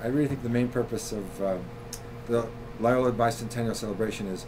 I really think the main purpose of uh, the Loyola Bicentennial Celebration is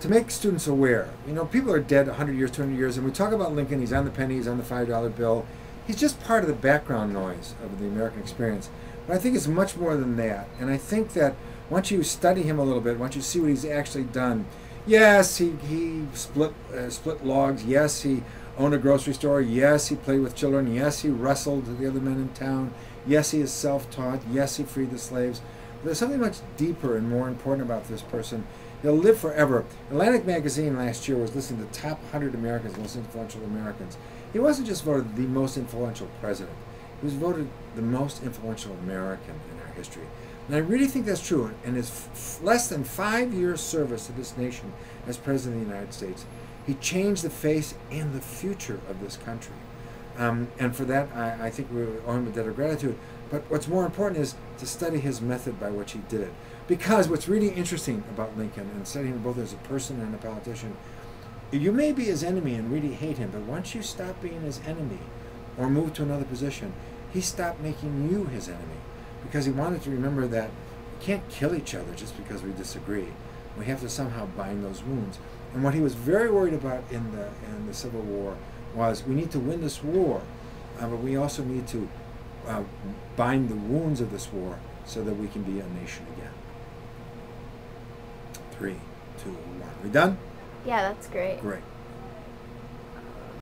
to make students aware. You know, people are dead 100 years, 200 years, and we talk about Lincoln, he's on the penny, he's on the $5 bill. He's just part of the background noise of the American experience. But I think it's much more than that. And I think that once you study him a little bit, once you see what he's actually done, yes, he, he split, uh, split logs, yes, he owned a grocery store, yes, he played with children, yes, he wrestled with the other men in town, yes, he is self taught, yes, he freed the slaves. But there's something much deeper and more important about this person He'll live forever. Atlantic Magazine last year was listing the top 100 Americans, most influential Americans. He wasn't just voted the most influential president, he was voted the most influential American in our history. And I really think that's true. And his less than five years' service to this nation as President of the United States, he changed the face and the future of this country. Um, and for that, I, I think we owe him a debt of gratitude. But what's more important is to study his method by which he did it. Because what's really interesting about Lincoln and studying him both as a person and a politician, you may be his enemy and really hate him, but once you stop being his enemy or move to another position, he stopped making you his enemy because he wanted to remember that we can't kill each other just because we disagree. We have to somehow bind those wounds. And what he was very worried about in the in the Civil War was we need to win this war, uh, but we also need to uh, bind the wounds of this war so that we can be a nation again. Three, two, one. We done? Yeah, that's great. Great.